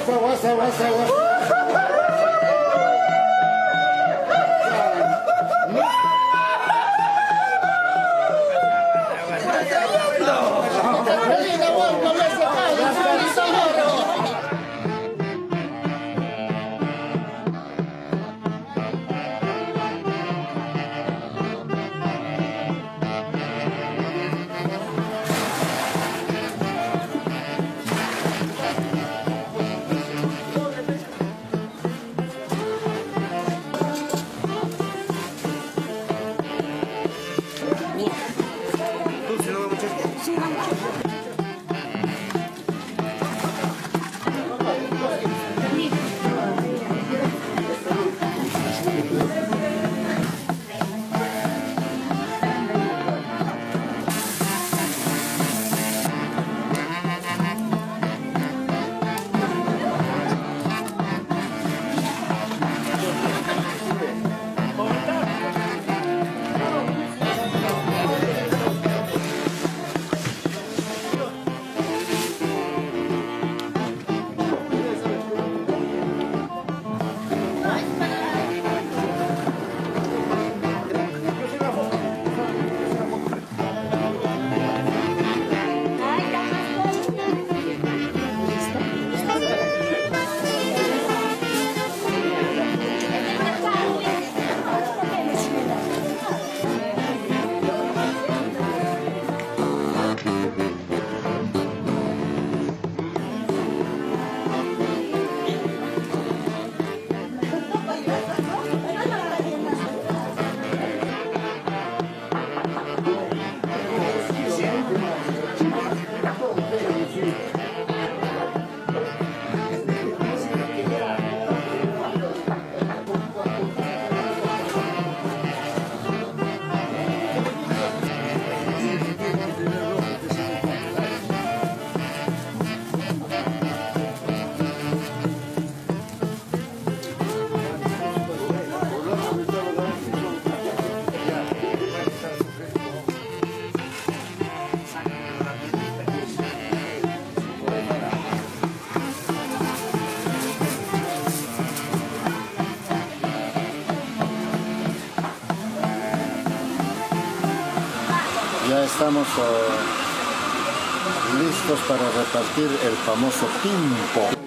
Nossa, nossa, nossa, nossa. 就是 Ya estamos eh, listos para repartir el famoso pimpo.